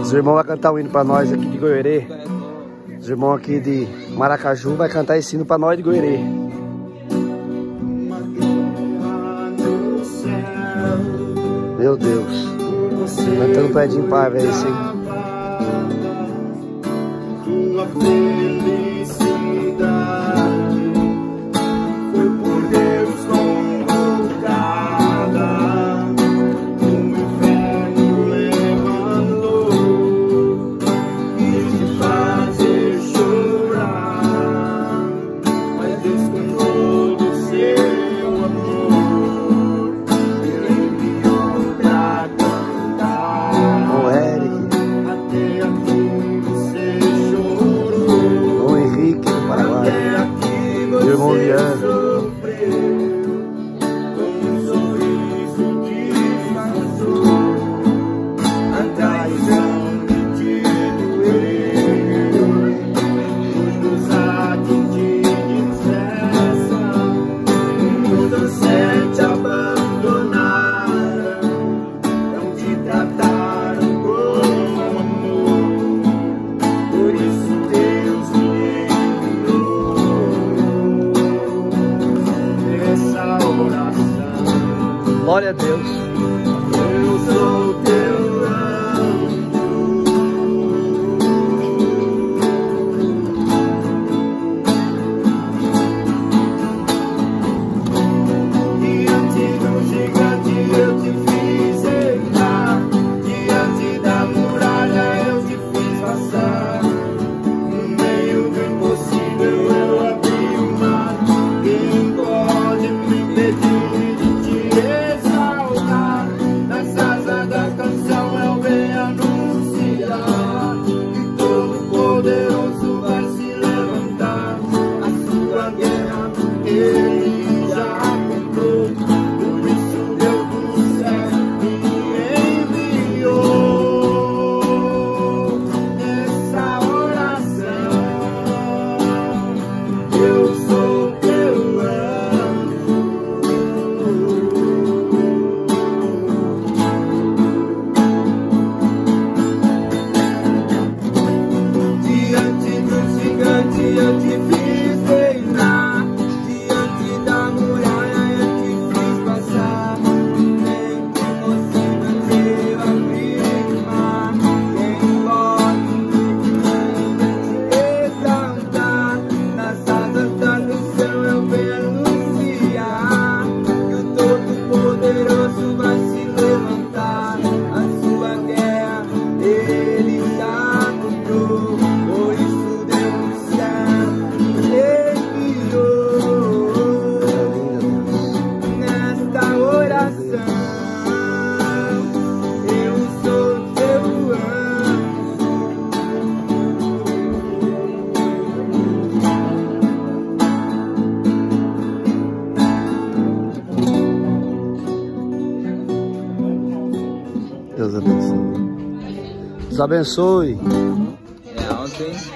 Os irmãos vão cantar um hino para nós aqui de Goiorê. Os irmãos aqui de Maracaju vai cantar esse hino para nós de Goiorê. Meu Deus. Cantando pedinho pá, velho, esse. Oh. Glória a Deus. Eu sou you. Deus abençoe. Deus abençoe. É ontem.